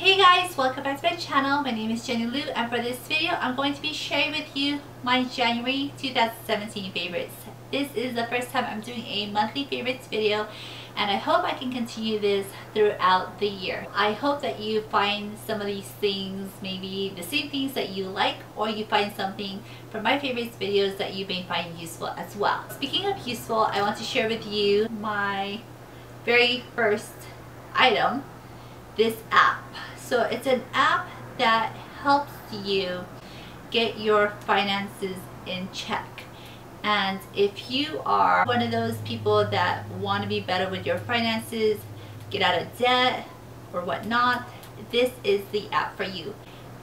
Hey guys, welcome back to my channel. My name is Jenny Lou and for this video I'm going to be sharing with you my January 2017 favorites. This is the first time I'm doing a monthly favorites video and I hope I can continue this throughout the year. I hope that you find some of these things, maybe the same things that you like or you find something from my favorites videos that you may find useful as well. Speaking of useful, I want to share with you my very first item, this app. So it's an app that helps you get your finances in check. And if you are one of those people that want to be better with your finances, get out of debt or whatnot, this is the app for you.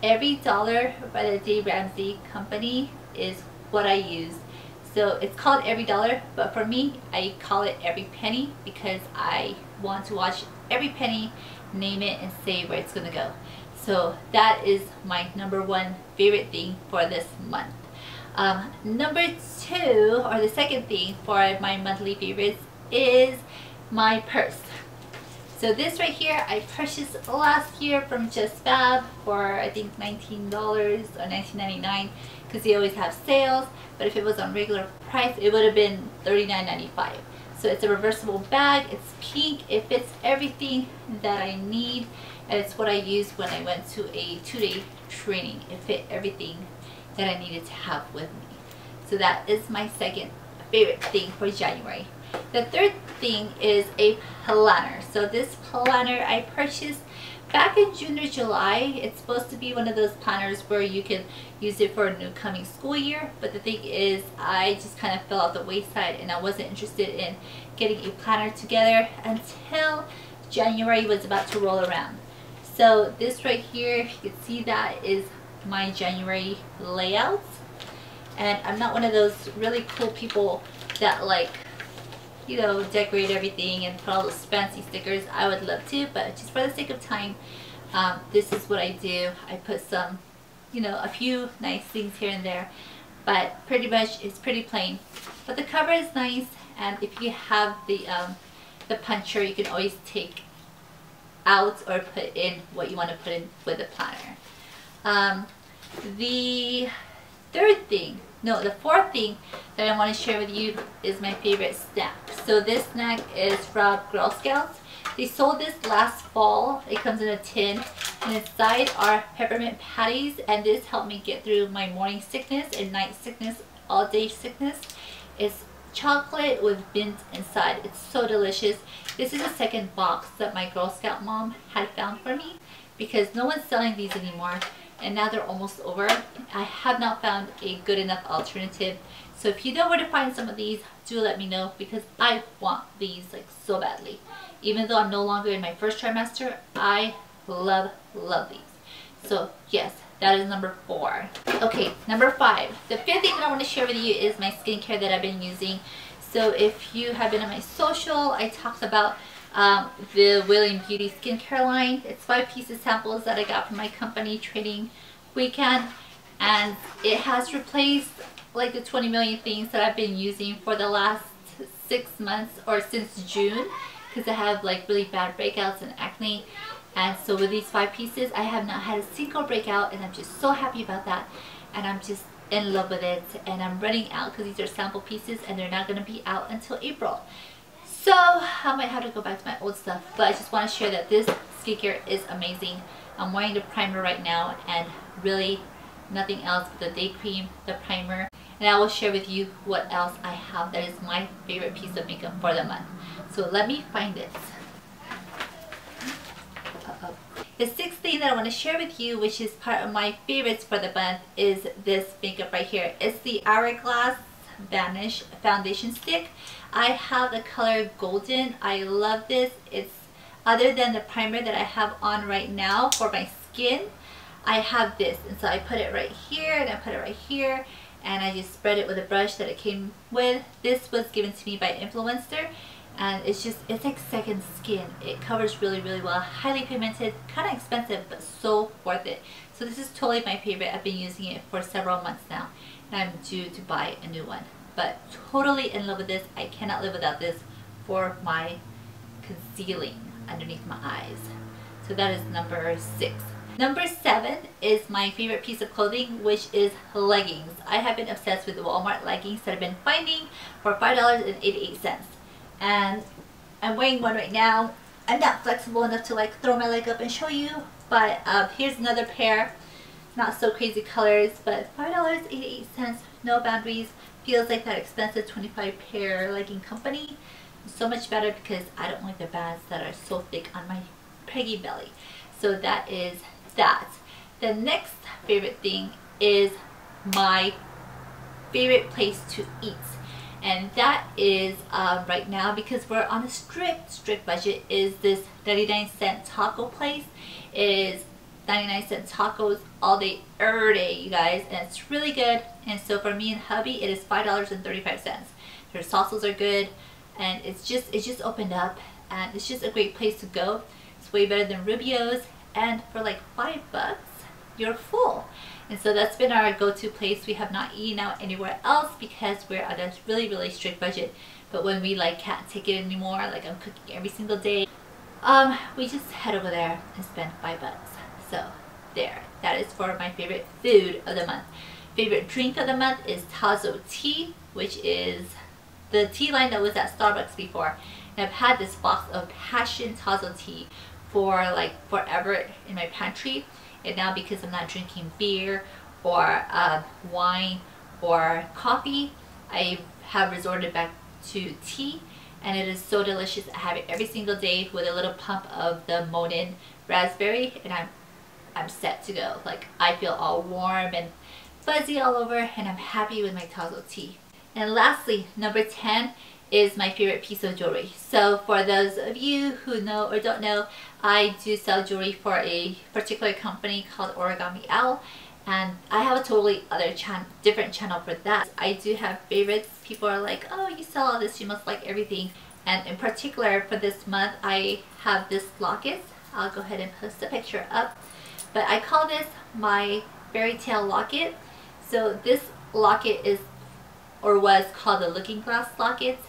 Every dollar by the Dave Ramsey company is what I use. So it's called every dollar, but for me, I call it every penny because I want to watch every penny, name it, and say where it's gonna go. So that is my number one favorite thing for this month. Um, number two, or the second thing for my monthly favorites is my purse. So this right here, I purchased last year from JustFab for I think $19 or $19.99 because they always have sales. But if it was on regular price, it would have been $39.95. So it's a reversible bag, it's pink, it fits everything that I need and it's what I used when I went to a two-day training. It fit everything that I needed to have with me. So that is my second favorite thing for January. The third thing is a planner. So this planner I purchased back in June or July. It's supposed to be one of those planners where you can use it for a new coming school year. But the thing is, I just kind of fell out the wayside and I wasn't interested in getting a planner together until January was about to roll around. So this right here, if you can see that is my January layouts. And I'm not one of those really cool people that like you know, decorate everything and put all those fancy stickers. I would love to, but just for the sake of time, um, this is what I do. I put some, you know, a few nice things here and there, but pretty much it's pretty plain. But the cover is nice, and if you have the, um, the puncher, you can always take out or put in what you want to put in with the planner. Um, the third thing no, the fourth thing that I want to share with you is my favorite snack. So this snack is from Girl Scouts. They sold this last fall. It comes in a tin. And inside are peppermint patties. And this helped me get through my morning sickness and night sickness, all day sickness. It's chocolate with mint inside. It's so delicious. This is the second box that my Girl Scout mom had found for me because no one's selling these anymore and now they're almost over. I have not found a good enough alternative. So if you know where to find some of these, do let me know because I want these like so badly. Even though I'm no longer in my first trimester, I love, love these. So yes, that is number four. Okay, number five. The fifth thing that I want to share with you is my skincare that I've been using. So if you have been on my social, I talked about um, the Willing Beauty skincare line. It's five pieces samples that I got from my company trading weekend and it has replaced like the 20 million things that I've been using for the last six months or since June because I have like really bad breakouts and acne and so with these five pieces I have not had a single breakout and I'm just so happy about that and I'm just in love with it and I'm running out because these are sample pieces and they're not going to be out until April so I might have to go back to my old stuff. But I just want to share that this skincare is amazing. I'm wearing the primer right now and really nothing else but the day cream, the primer. And I will share with you what else I have that is my favorite piece of makeup for the month. So let me find it. The sixth thing that I want to share with you, which is part of my favorites for the month, is this makeup right here. It's the Hourglass Vanish Foundation Stick. I have the color Golden. I love this. It's other than the primer that I have on right now for my skin, I have this. And so I put it right here and I put it right here and I just spread it with a brush that it came with. This was given to me by Influenster and it's just, it's like second skin. It covers really, really well. Highly pigmented, kind of expensive, but so worth it. So this is totally my favorite. I've been using it for several months now and I'm due to buy a new one but totally in love with this. I cannot live without this for my concealing underneath my eyes. So that is number six. Number seven is my favorite piece of clothing, which is leggings. I have been obsessed with Walmart leggings that I've been finding for $5.88. And I'm wearing one right now. I'm not flexible enough to like throw my leg up and show you, but uh, here's another pair. Not so crazy colors, but $5.88, no boundaries. Feels like that expensive 25 pair legging company. So much better because I don't like the bands that are so thick on my peggy belly. So that is that. The next favorite thing is my favorite place to eat. And that is uh, right now because we're on a strict, strict budget is this 99 cent taco place. Is 99 cent tacos all day, every day, you guys. And it's really good. And so for me and hubby, it is $5.35. Their sauces are good. And it's just, it just opened up. And it's just a great place to go. It's way better than Rubio's and for like five bucks you're full. And so that's been our go-to place. We have not eaten out anywhere else because we're on a really really strict budget. But when we like can't take it anymore like I'm cooking every single day um we just head over there and spend five bucks. So there. That is for my favorite food of the month. Favorite drink of the month is Tazo tea which is the tea line that was at Starbucks before. And I've had this box of passion Tazo tea for like forever in my pantry and now because I'm not drinking beer or uh, wine or coffee I have resorted back to tea. And it is so delicious. I have it every single day with a little pump of the Monin raspberry. And I'm I'm set to go. Like I feel all warm and fuzzy all over. And I'm happy with my Tazo tea. And lastly number 10 is my favorite piece of jewelry. So for those of you who know or don't know, I do sell jewelry for a particular company called Origami Owl and I have a totally other chan different channel for that. I do have favorites. People are like, oh, you sell all this, you must like everything. And in particular for this month, I have this locket. I'll go ahead and post a picture up. But I call this my fairy tale locket. So this locket is or was called the looking glass locket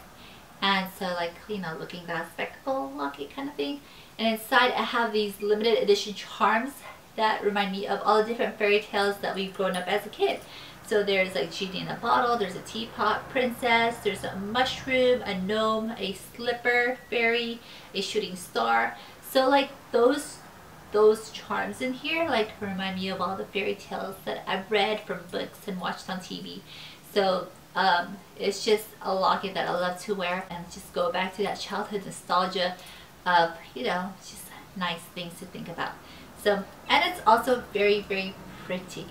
and so like you know looking glass spectacle lucky kind of thing. And inside I have these limited edition charms that remind me of all the different fairy tales that we've grown up as a kid. So there's like genie in a bottle there's a teapot princess there's a mushroom a gnome a slipper fairy a shooting star. So like those those charms in here like remind me of all the fairy tales that I've read from books and watched on TV so um, it's just a locket that I love to wear and just go back to that childhood nostalgia of, you know, just nice things to think about. So, and it's also very, very pretty.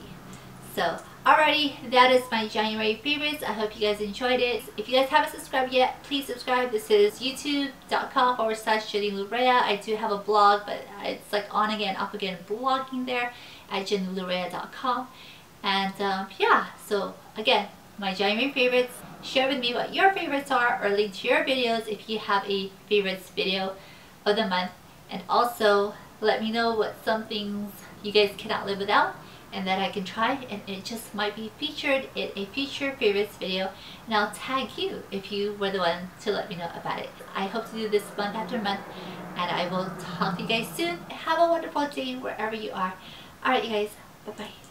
So, alrighty, that is my January favorites. I hope you guys enjoyed it. If you guys haven't subscribed yet, please subscribe. This is youtube.com forward slash jennylouraya. I do have a blog, but it's like on again, off again blogging there at jennylouraya.com. And um, yeah, so again, my January favorites. Share with me what your favorites are or link to your videos if you have a favorites video of the month. And also let me know what some things you guys cannot live without and that I can try and it just might be featured in a future favorites video and I'll tag you if you were the one to let me know about it. I hope to do this month after month and I will talk to you guys soon. Have a wonderful day wherever you are. Alright you guys, bye bye.